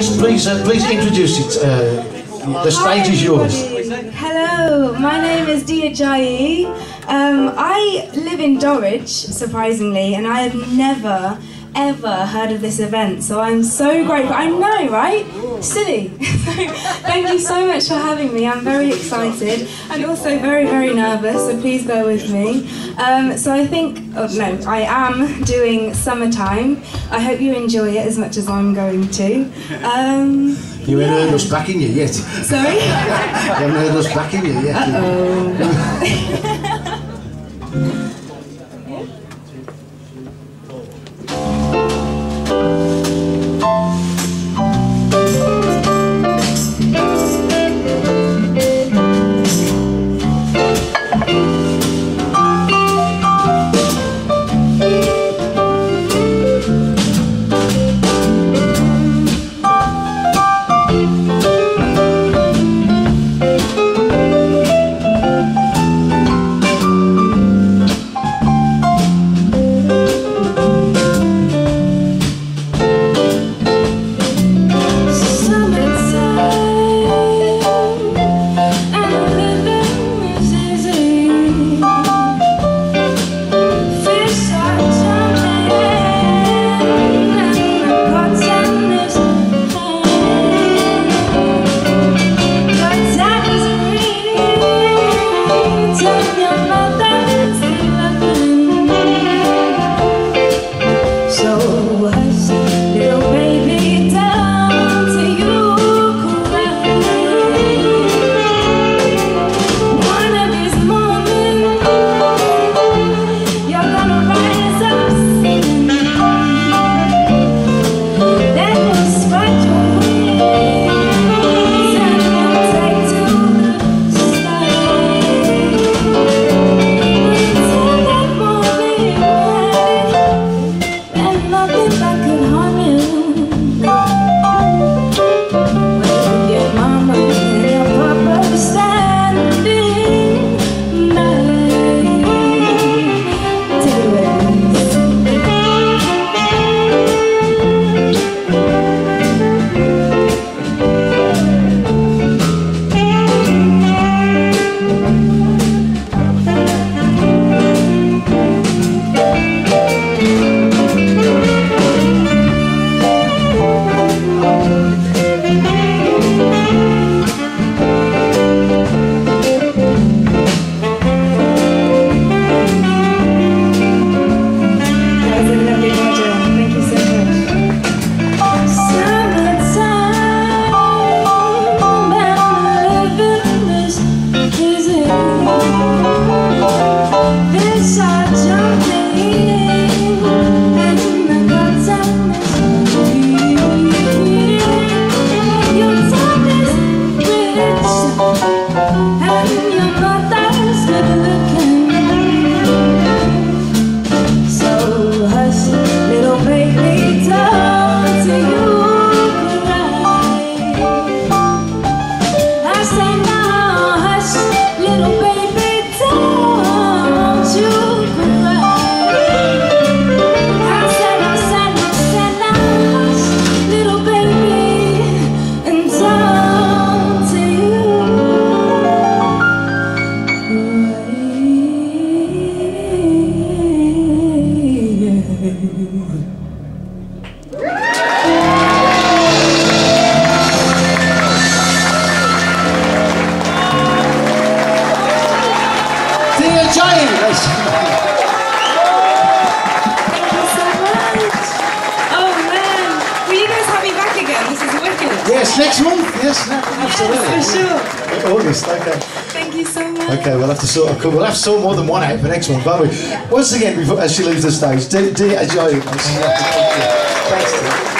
Yes, please, uh, please introduce it. Uh, the stage is yours. Hello, my name is Dia Jai. Um, I live in Dorwich, surprisingly, and I have never ever heard of this event, so I'm so grateful. I know, right? Silly. Thank you so much for having me. I'm very excited and also very, very nervous, so please bear with me. Um, so I think, oh no, I am doing Summertime. I hope you enjoy it as much as I'm going to. Um, you haven't heard us backing you yet. Sorry? you haven't heard us backing you yet. Uh-oh. Yes, next month. Yes, absolutely. Yes, for sure. August. Okay. Thank you so much. Okay, we'll have to sort of we'll have to sort more than one out for next month, won't we? Once again, before as she leaves the stage, do, do it as you. Thanks.